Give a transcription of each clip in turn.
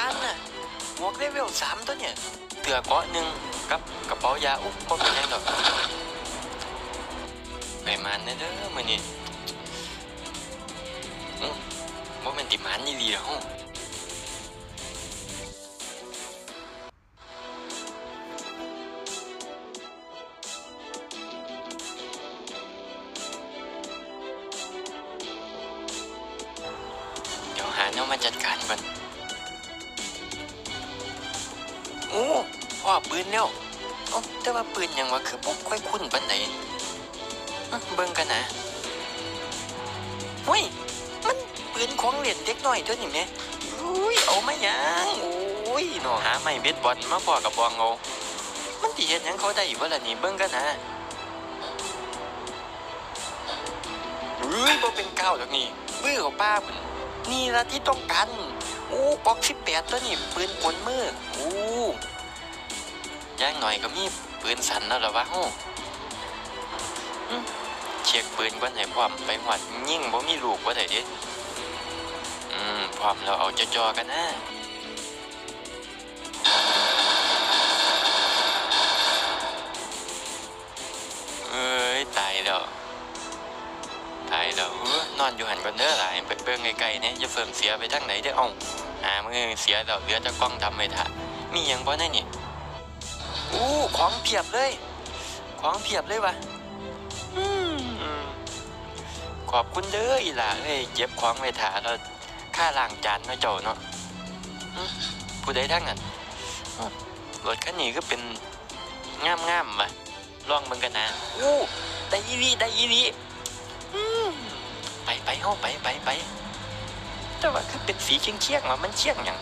ที่ต้องการน่ะหมวกเลเวลสามตัวเนี่ยเตือเกาะหนึ่งกับกระเป๋ายาอุ๊บบ่เป็นหยังดอกไปมันนะเด้อมื้อนี้อื้อบ่แม่นติมันนี่ดีหรอกเดี๋ยวหาแนวมาจัดการก่อน โอ้พ่อปืนแล้วเอ้าแต่ว่าปืนยังวะคือบ่ค่อยคุ้นปานใดอื้อเบิ่งกันนะเฮ้ยมันปืนของเล่นเด็กน้อยตัวนี้แหมอุ้ยเอามาหยังโอ้ยเนาะหาไม้เบสบอลมาพอกับบองเอามันสิเฮ็ดหยังเขาได้บ่ล่ะนี่เบิ่งกันนะเฮ้ยบ่เป็นก้าวดอกนี่มือของป้าพุ่น นี่ละที่ต้องการอู้ปอกสิแปดตัวนี่ปืนกลมืออู้ย่างหน่อยก็มีปืนสันแล้วล่ะวะฮู้เช็คปืนก่อนให้พร้อมไปหวัดยิ่งบ่มีลูกบ่ไหนเด้อืมพร้อมเราเอาจอๆกันนะ ตายแล้วเออนอนอยู่หันก่อนเด้อหลายไปเบิ่งไกลๆเนี่ยจะเฟิ่มเสียไปทางไหนเด้อเอ้าหามือเสียแล้วเหลือแต่กล้องทำไว้ท่ามีหยังบ่แน่นี่อู้ของเพียบเลย ของเพียบเลยวะขอบคุณเด้ออีหล่าเอ้ยเก็บของไว้ท่าแล้วค่าล้างจานเนาะเจ้าเนาะผู้ใดทั้งนั้นรถคันนี้ก็เป็นงามๆวะลองเบิ่งกันนะอู้ได้ยีวีได้ยีวีอืมไปไปเฮาไปไปไปแต่ว่าคือเป็นสีเชียงๆว่ามันเชียงหยัง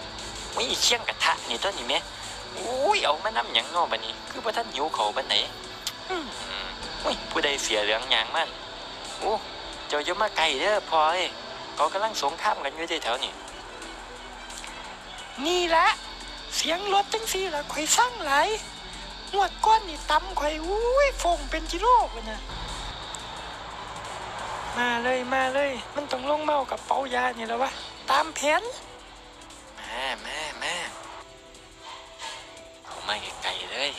ไม่เชียงกระทะนี่ตัวนี้แม่อุ้ยเอามานำหยังเนาะบัดนี้ คือบ่ทันหิวเขาบัดไหนอืมอุ้ยผู้ใดเสียเหลืองยางมันโอ้เจ้าอย่ามาไกลเด้อพอเอ้ยเขากำลังสงครามกันอยู่แถวนี้นี่ละเสียงรถจังซี่ละข่อยสั่งหลายงวดก้อนนี่ตำข่อยอุ้ยฟงเป็นกิโลพุ่นนะ มาเลยมาเลย มันต้องลงเมากับเป๋ายานี่แล้ววะ ตามแผนมามามาเอามาไกลๆเลย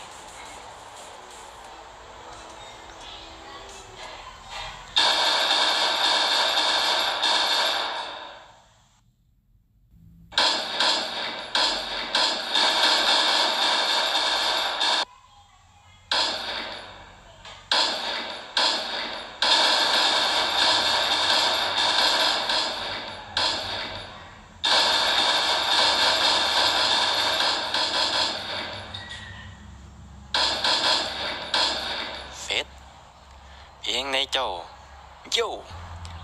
เพียงในเจ้าโย่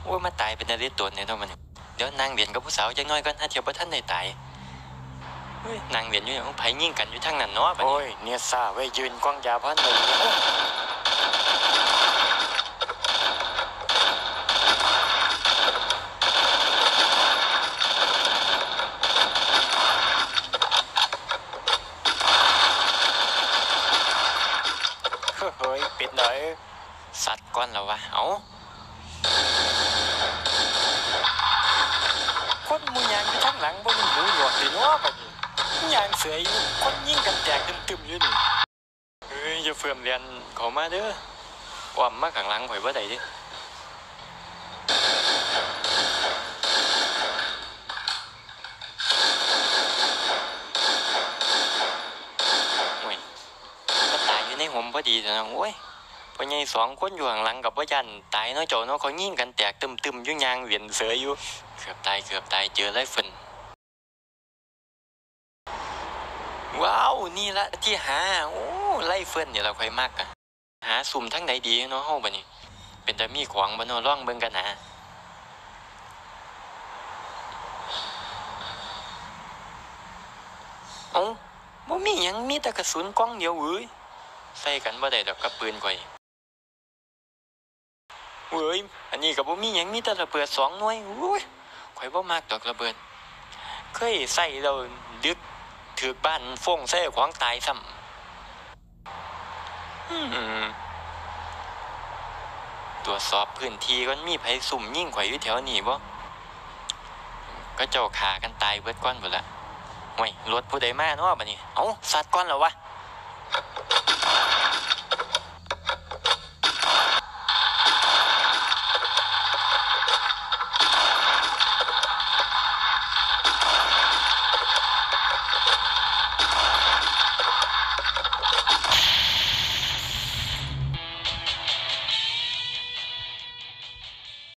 ว่ามาตายเป็นนาฬิตัวเนี่ยเท่ามันเดี๋ยวนางเรียนกับผู้สาวจังน้อยก่อนอาเทียบว่าท่านได้ตายเฮ้ยนางเรียนอยู่อย่างไผยิ่งกันอยู่ทางนั้นเนาะบัดนี้โอ้ยเนี่ยซาไว้ยยืนกว้างยาวพันเลยเฮ้ยปิดหน่อย สัตว์ก้อนแล้ววะ เอาคนมูยางอยู่ทางหลังบนหูหนวกดิเนาะบัดนี้ยางเสืออยู่คนยิ่งกันแตกตึมๆอยู่นี่เฮ้ยอย่าเฟื่อมเรียนเขามาเด้ออ้อมมาข้างหลังข่อยบ่ได้เดิโอ้ยก็ตายอยู่ในหมพอดีแต่นะโอ้ย พ่อใหญ่สองคนอยู่ข้างหลังกับพ่อยันตายเนาะเจ้าเนาะเขายิงกันแตกตึมๆอยู่งยางเหวียนเสืออยู่เกือบตายเกือบตายเจอไรฝนว้าวนี่ละที่หาโอ้ไล่เฟินเนี่ยเราค่อยมากอะหาสุ่มทั้งไหนดีเนาะเฮาบัดนี้ เป็นแต่มีขวางบ่เนาะลองเบิ่งกันนะเอ้าบ่มีหยังมีแต่กระสุนกล้องเดียวเว้ยใส่กันบ่ได้ดอกกับปืนข่อย เว้ยอันนี้ก็บ่มีหยังมีแต่ระเบิดสองหน่วยอุ้ยข่อยบ่มักดอกระเบิด เคยใส่แล้วดึกถือกบ้านฟงใส่ของตายซ้ำอืมตรวจสอบพื้นที่ก่อนมีไผสุ่มยิ่งข่อยอยู่แถวนี้บ่ก็เจ้าขากันตายเบิดก้อนหมดละโอ้ยรถผู้ใดมาเนาะบัดนี้ เอ้าสัตว์ก่อนเหรอวะ